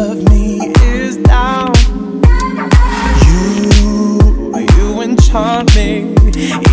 love me is. You, you enchant me.